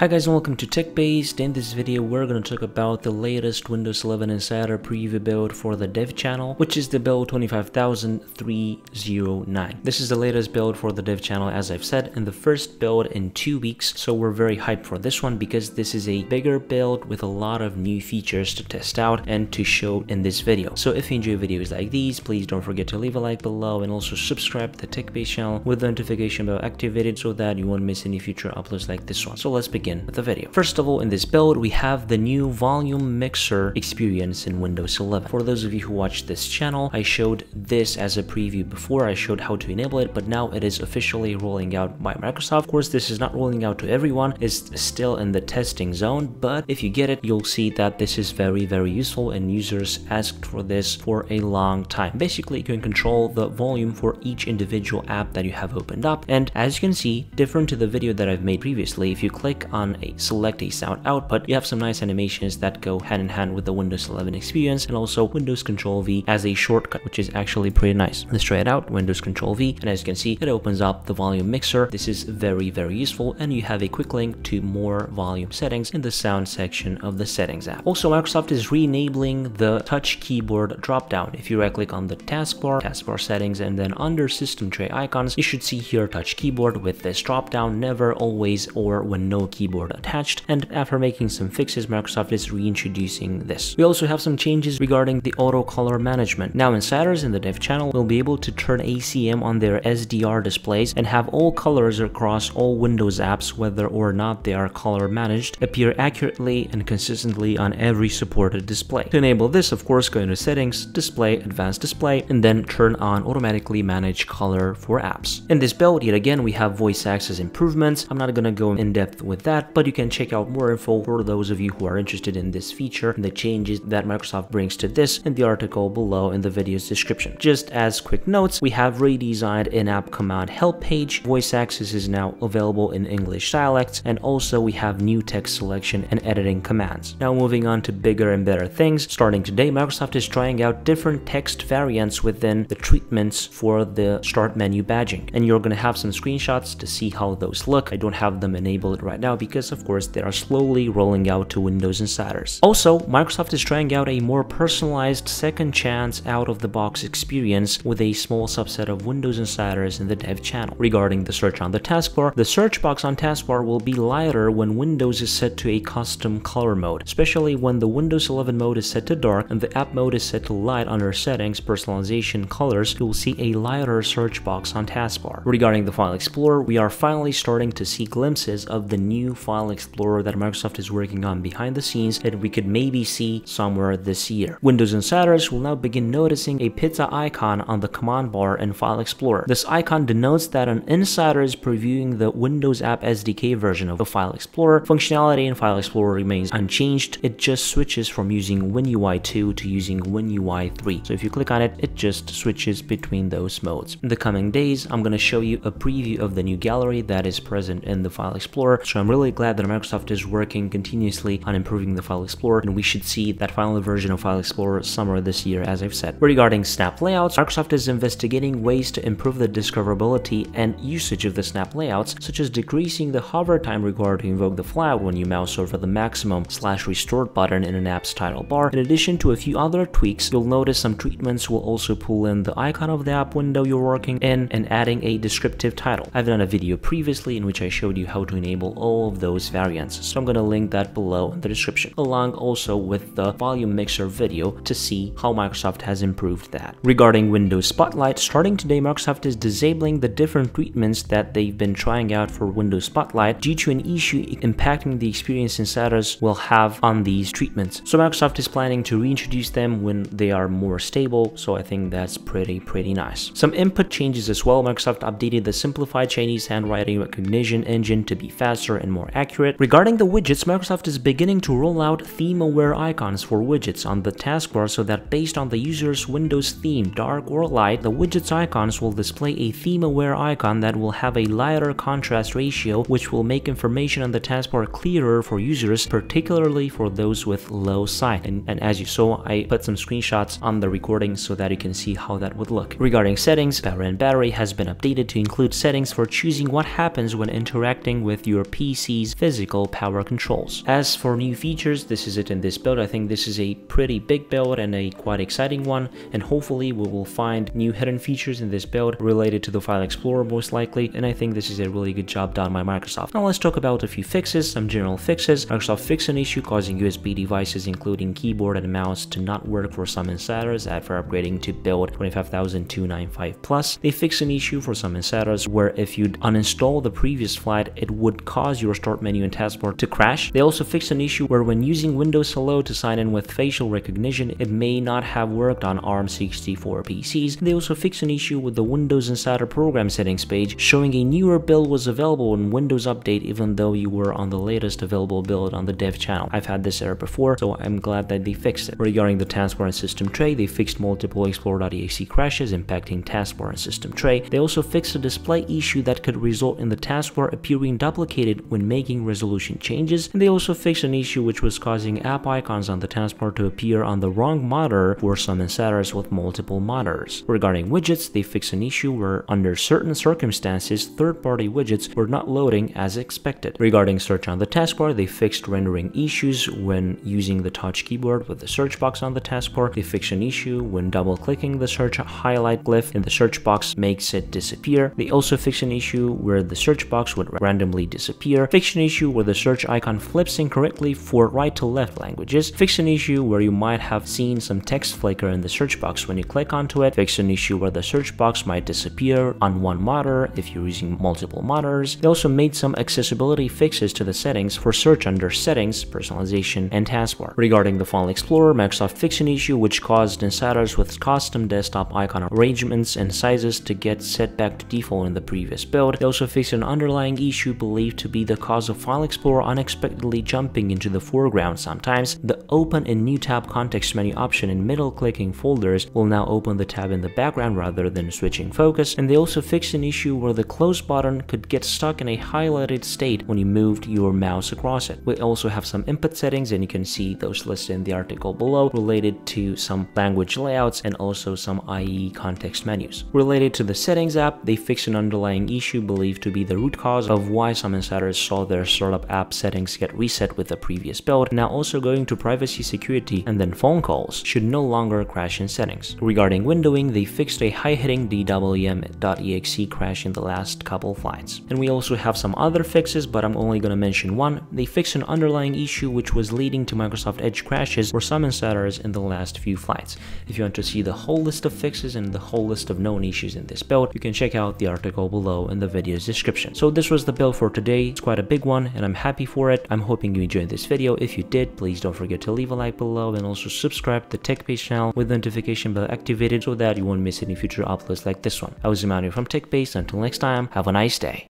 Hi guys and welcome to TechBased. In this video we're going to talk about the latest Windows 11 Insider preview build for the dev channel, which is the build 25309. This is the latest build for the dev channel as I've said, and the first build in two weeks, so we're very hyped for this one because this is a bigger build with a lot of new features to test out and to show in this video. So if you enjoy videos like these, please don't forget to leave a like below and also subscribe to the TechBased channel with the notification bell activated so that you won't miss any future uploads like this one. So let's begin begin with the video. First of all, in this build, we have the new volume mixer experience in Windows 11. For those of you who watch this channel, I showed this as a preview before. I showed how to enable it, but now it is officially rolling out by Microsoft. Of course, this is not rolling out to everyone. It's still in the testing zone, but if you get it, you'll see that this is very, very useful and users asked for this for a long time. Basically, you can control the volume for each individual app that you have opened up. And as you can see, different to the video that I've made previously, if you click on on a select a sound output, you have some nice animations that go hand in hand with the Windows 11 experience and also Windows Control V as a shortcut, which is actually pretty nice. Let's try it out, Windows Control V, and as you can see, it opens up the volume mixer. This is very, very useful, and you have a quick link to more volume settings in the sound section of the settings app. Also, Microsoft is re-enabling the touch keyboard dropdown. If you right click on the taskbar, taskbar settings, and then under system tray icons, you should see here touch keyboard with this dropdown, never, always, or when no keyboard keyboard attached, and after making some fixes, Microsoft is reintroducing this. We also have some changes regarding the auto color management. Now insiders in the dev channel will be able to turn ACM on their SDR displays and have all colors across all Windows apps, whether or not they are color managed, appear accurately and consistently on every supported display. To enable this, of course, go into settings, display, advanced display, and then turn on automatically manage color for apps. In this build, yet again, we have voice access improvements. I'm not gonna go in depth with that, that, but you can check out more info for those of you who are interested in this feature and the changes that Microsoft brings to this in the article below in the video's description. Just as quick notes, we have redesigned in-app command help page, voice access is now available in English dialects, and also we have new text selection and editing commands. Now moving on to bigger and better things, starting today Microsoft is trying out different text variants within the treatments for the start menu badging, and you're going to have some screenshots to see how those look. I don't have them enabled right now because of course they are slowly rolling out to Windows Insiders. Also, Microsoft is trying out a more personalized second chance out-of-the-box experience with a small subset of Windows Insiders in the dev channel. Regarding the search on the taskbar, the search box on taskbar will be lighter when Windows is set to a custom color mode, especially when the Windows 11 mode is set to dark and the app mode is set to light under settings, personalization, colors, you will see a lighter search box on taskbar. Regarding the File Explorer, we are finally starting to see glimpses of the new File Explorer that Microsoft is working on behind the scenes that we could maybe see somewhere this year. Windows Insiders will now begin noticing a pizza icon on the command bar in File Explorer. This icon denotes that an insider is previewing the Windows App SDK version of the File Explorer. Functionality in File Explorer remains unchanged, it just switches from using WinUI 2 to using WinUI 3. So if you click on it, it just switches between those modes. In the coming days, I'm going to show you a preview of the new gallery that is present in the File Explorer, so I'm really really glad that Microsoft is working continuously on improving the File Explorer, and we should see that final version of File Explorer summer this year, as I've said. Regarding snap layouts, Microsoft is investigating ways to improve the discoverability and usage of the snap layouts, such as decreasing the hover time required to invoke the flag when you mouse over the maximum slash restored button in an app's title bar. In addition to a few other tweaks, you'll notice some treatments will also pull in the icon of the app window you're working in and adding a descriptive title. I've done a video previously in which I showed you how to enable all of those variants. So I'm to link that below in the description, along also with the volume mixer video to see how Microsoft has improved that. Regarding Windows Spotlight, starting today, Microsoft is disabling the different treatments that they've been trying out for Windows Spotlight due to an issue impacting the experience insiders will have on these treatments. So Microsoft is planning to reintroduce them when they are more stable, so I think that's pretty, pretty nice. Some input changes as well. Microsoft updated the simplified Chinese handwriting recognition engine to be faster and more accurate. Regarding the widgets, Microsoft is beginning to roll out theme-aware icons for widgets on the taskbar so that based on the user's Windows theme, dark or light, the widget's icons will display a theme-aware icon that will have a lighter contrast ratio which will make information on the taskbar clearer for users, particularly for those with low sight. And, and as you saw, I put some screenshots on the recording so that you can see how that would look. Regarding settings, Power and Battery has been updated to include settings for choosing what happens when interacting with your PC PC's physical power controls. As for new features, this is it in this build. I think this is a pretty big build and a quite exciting one, and hopefully we will find new hidden features in this build related to the File Explorer most likely, and I think this is a really good job done by Microsoft. Now let's talk about a few fixes, some general fixes. Microsoft fixed an issue causing USB devices including keyboard and mouse to not work for some insiders after upgrading to build 25295 Plus. They fixed an issue for some insiders where if you'd uninstall the previous flight, it would cause your start menu and taskbar to crash. They also fixed an issue where when using Windows Hello to sign in with facial recognition, it may not have worked on ARM64 PCs. They also fixed an issue with the Windows Insider Program settings page showing a newer build was available in Windows Update even though you were on the latest available build on the dev channel. I've had this error before, so I'm glad that they fixed it. Regarding the taskbar and system tray, they fixed multiple Explorer.exe crashes impacting taskbar and system tray. They also fixed a display issue that could result in the taskbar appearing duplicated when making resolution changes, and they also fixed an issue which was causing app icons on the taskbar to appear on the wrong monitor for some insiders with multiple monitors. Regarding widgets, they fixed an issue where under certain circumstances, third-party widgets were not loading as expected. Regarding search on the taskbar, they fixed rendering issues when using the touch keyboard with the search box on the taskbar. They fixed an issue when double-clicking the search highlight glyph in the search box makes it disappear. They also fixed an issue where the search box would randomly disappear. Fixed an issue where the search icon flips incorrectly for right to left languages. Fixed an issue where you might have seen some text flicker in the search box when you click onto it. Fixed an issue where the search box might disappear on one monitor if you're using multiple monitors. They also made some accessibility fixes to the settings for search under settings, personalization, and taskbar. Regarding the File Explorer, Microsoft fixed an issue which caused insiders with custom desktop icon arrangements and sizes to get set back to default in the previous build. They also fixed an underlying issue believed to be the cause of File Explorer unexpectedly jumping into the foreground sometimes. The Open in New Tab context menu option in middle clicking folders will now open the tab in the background rather than switching focus, and they also fixed an issue where the close button could get stuck in a highlighted state when you moved your mouse across it. We also have some input settings and you can see those listed in the article below related to some language layouts and also some IE context menus. Related to the settings app, they fixed an underlying issue believed to be the root cause of why some insiders saw their startup app settings get reset with the previous build. Now also going to privacy security and then phone calls should no longer crash in settings. Regarding windowing, they fixed a high-hitting DWM.exe crash in the last couple flights. And we also have some other fixes, but I'm only gonna mention one. They fixed an underlying issue which was leading to Microsoft Edge crashes for some insiders in the last few flights. If you want to see the whole list of fixes and the whole list of known issues in this build, you can check out the article below in the video's description. So this was the build for today. It's quite a big one and I'm happy for it. I'm hoping you enjoyed this video. If you did, please don't forget to leave a like below and also subscribe to the TechBased channel with the notification bell activated so that you won't miss any future uploads like this one. I was Emmanuel from TechBased. Until next time, have a nice day.